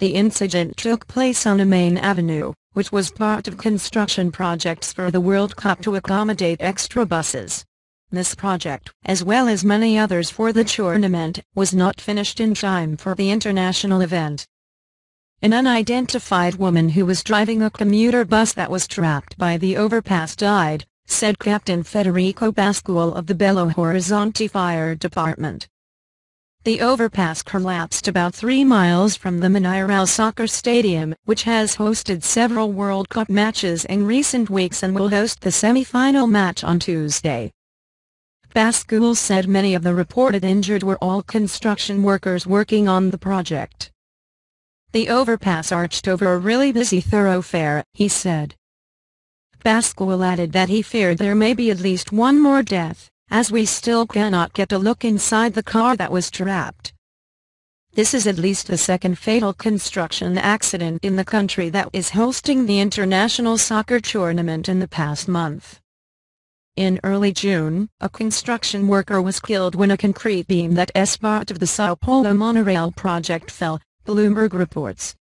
The incident took place on a main avenue, which was part of construction projects for the World Cup to accommodate extra buses. This project, as well as many others for the tournament, was not finished in time for the international event. An unidentified woman who was driving a commuter bus that was trapped by the overpass died, said Captain Federico Pascual of the Belo Horizonte Fire Department. The overpass collapsed about three miles from the Mineirão Soccer Stadium, which has hosted several World Cup matches in recent weeks and will host the semi-final match on Tuesday. Pascual said many of the reported injured were all construction workers working on the project. The overpass arched over a really busy thoroughfare, he said. Pascual added that he feared there may be at least one more death, as we still cannot get a look inside the car that was trapped. This is at least the second fatal construction accident in the country that is hosting the international soccer tournament in the past month. In early June, a construction worker was killed when a concrete beam that is part of the Sao Paulo monorail project fell, Bloomberg reports.